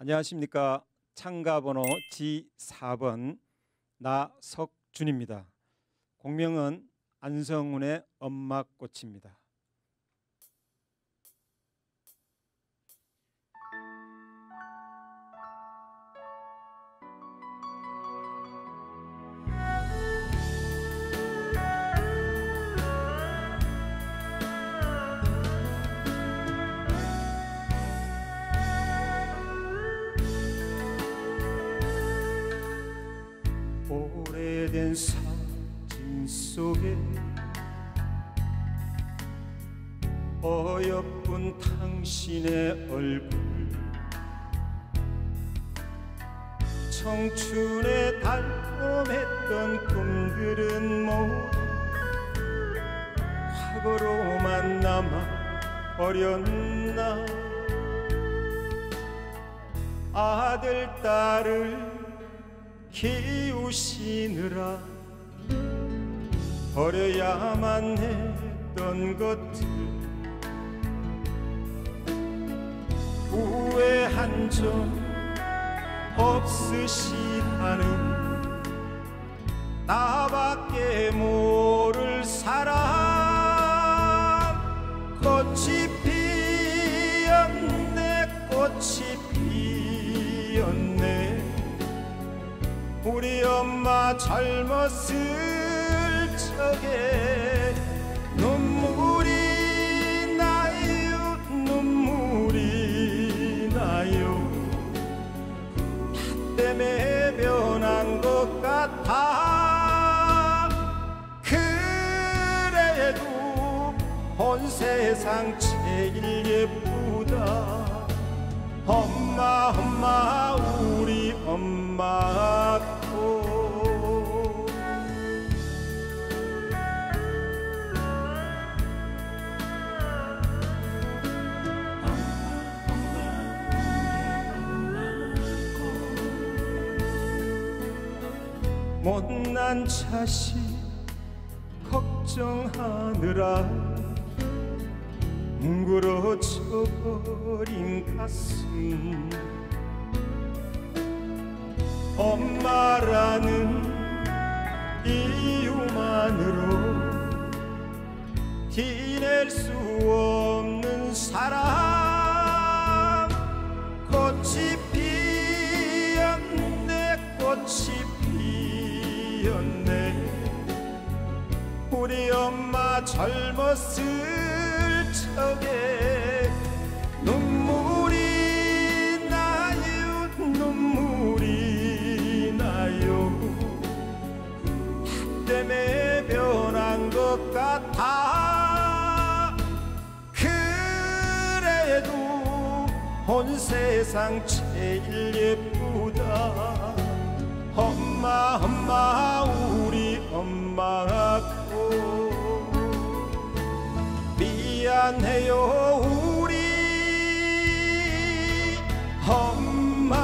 안녕하십니까 참가번호 G4번 나석준입니다. 공명은 안성훈의 엄마꽃입니다. 오래된 사진 속에 어여쁜 당신의 얼굴 청춘에 달콤했던 꿈들은 모두 과거로만 남아 버렸나? 아들 딸을 키우시느라 버려야만 했던 것들. 후회한 적 없으시다는 나밖에 모를 사랑 꽃이 피었네 꽃이 피었네 우리 엄마 젊었을 적에 눈물이 나요 눈물이 나요. 나 때문에 변한 것 같아. 그래도 온 세상 제일 예쁘다. 엄마 엄마 우리 엄마 못난 자식 걱정하느라 뭉그러져 버린 가슴. 엄마라는 이유만으로 티낼 수 없는 사랑 우리 엄마 젊었을 적에 눈물이 나요 눈물이 나요. 나 때문에 변한 것 같아. 그래도 온 세상 제일 예쁘 미안해요 우리. 엄마.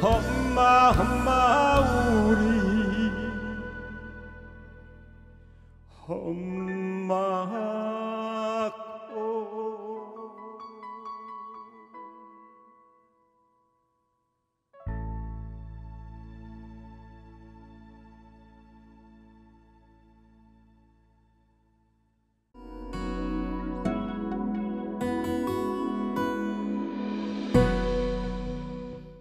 꽃 엄마 엄마 엄마 Om Maha